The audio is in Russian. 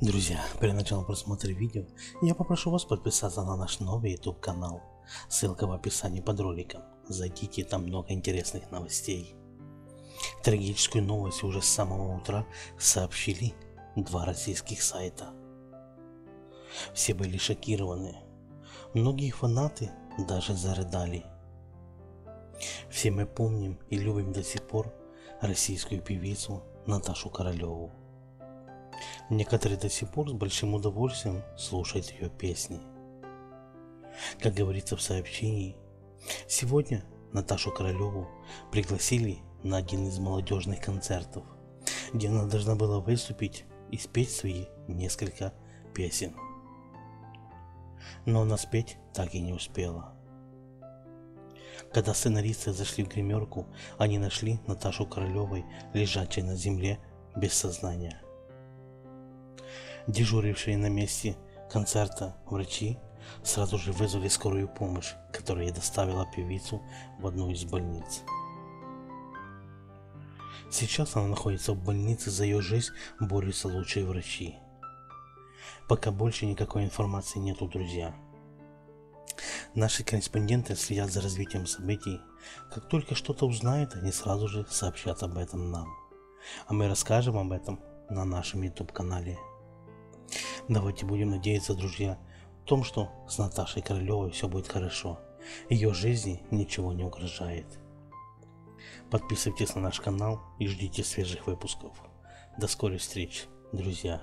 Друзья, перед началом просмотра видео я попрошу вас подписаться на наш новый YouTube канал. Ссылка в описании под роликом. Зайдите, там много интересных новостей. Трагическую новость уже с самого утра сообщили два российских сайта. Все были шокированы. Многие фанаты даже зарыдали. Все мы помним и любим до сих пор российскую певицу Наташу Королеву. Некоторые до сих пор с большим удовольствием слушают ее песни. Как говорится в сообщении, сегодня Наташу Королеву пригласили на один из молодежных концертов, где она должна была выступить и спеть свои несколько песен. Но она спеть так и не успела. Когда сценаристы зашли в гримерку, они нашли Наташу Королевой, лежачей на земле без сознания. Дежурившие на месте концерта врачи сразу же вызвали скорую помощь, которая доставила певицу в одну из больниц. Сейчас она находится в больнице, за ее жизнь борются лучшие врачи. Пока больше никакой информации нету, друзья. Наши корреспонденты следят за развитием событий. Как только что-то узнают, они сразу же сообщат об этом нам. А мы расскажем об этом на нашем YouTube канале. Давайте будем надеяться, друзья, в том, что с Наташей Королевой все будет хорошо. Ее жизни ничего не угрожает. Подписывайтесь на наш канал и ждите свежих выпусков. До скорых встреч, друзья.